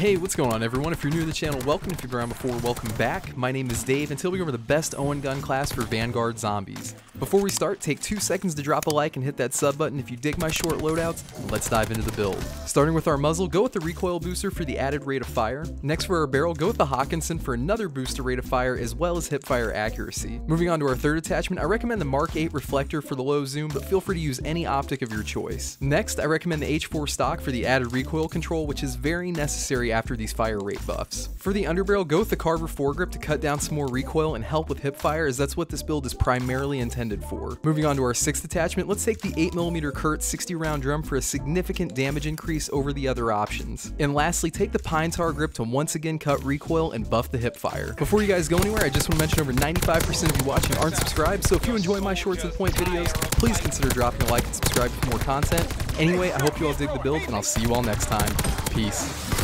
Hey, what's going on everyone? If you're new to the channel, welcome. If you've been around before, welcome back. My name is Dave, and today we go over the best Owen gun class for Vanguard Zombies. Before we start, take two seconds to drop a like and hit that sub button if you dig my short loadouts. Let's dive into the build. Starting with our muzzle, go with the recoil booster for the added rate of fire. Next for our barrel, go with the Hawkinson for another boost to rate of fire as well as hip fire accuracy. Moving on to our third attachment, I recommend the Mark 8 reflector for the low zoom, but feel free to use any optic of your choice. Next, I recommend the H4 stock for the added recoil control, which is very necessary after these fire rate buffs. For the underbarrel, go with the Carver foregrip to cut down some more recoil and help with hip fire as that's what this build is primarily intended for. Moving on to our sixth attachment, let's take the 8mm Kurt 60 round drum for a significant damage increase over the other options. And lastly, take the Pine Tar grip to once again cut recoil and buff the hip fire. Before you guys go anywhere, I just want to mention over 95% of you watching aren't subscribed, so if you enjoy my short to the point videos, please consider dropping a like and subscribe for more content. Anyway, I hope you all dig the build, and I'll see you all next time. Peace.